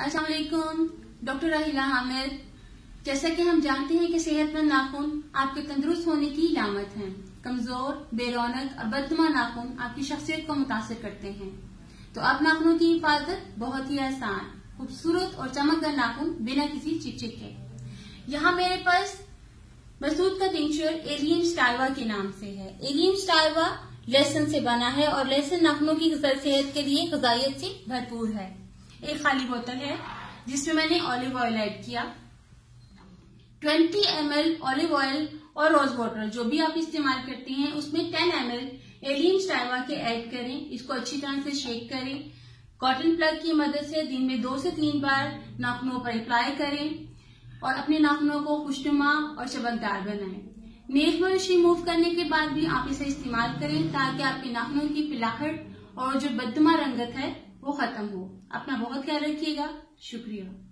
अस्सलाम डॉक्टर राहिला हामिद। जैसा कि हम जानते हैं कि सेहतमंद नाखून आपके तंदुरुस्त होने की लामत हैं। कमज़ोर, बेरौनक और बदनुमा नाखून आपकी शख्सियत को मुतासर करते हैं। तो अब नाखूनों की हिफाजत बहुत ही आसान, खूबसूरत और चमकदार नाखून बिना किसी चिकचिक के। यहाँ मेरे पास मसूद का टिंचर एलियन स्टाइवा के नाम से है। एलियन स्टाइवा लहसन से बना है और लहसन नाखूनों की सेहत के लिए गजाइत से भरपूर है। एक खाली बोतल है, जिसमें मैंने ऑलिव ऑयल ऐड किया। 20 एम ऑलिव ऑयल और रोज वाटर जो भी आप इस्तेमाल करती हैं, उसमें 10 एम एलियन स्टाइवा के ऐड करें, इसको अच्छी तरह से शेक करें। कॉटन प्लग की मदद से दिन में दो से तीन बार नाखूनों पर अप्लाई करें और अपने नाखूनों को खुशनुमा और चमकदार बनाएँ। नेल पॉलिश रिमूव करने के बाद भी आप इसे इस्तेमाल करें, ताकि आपके नाखूनों की पिलाहट और जो बदमा रंगत है वो खत्म हो। अपना बहुत ख्याल रखिएगा। शुक्रिया।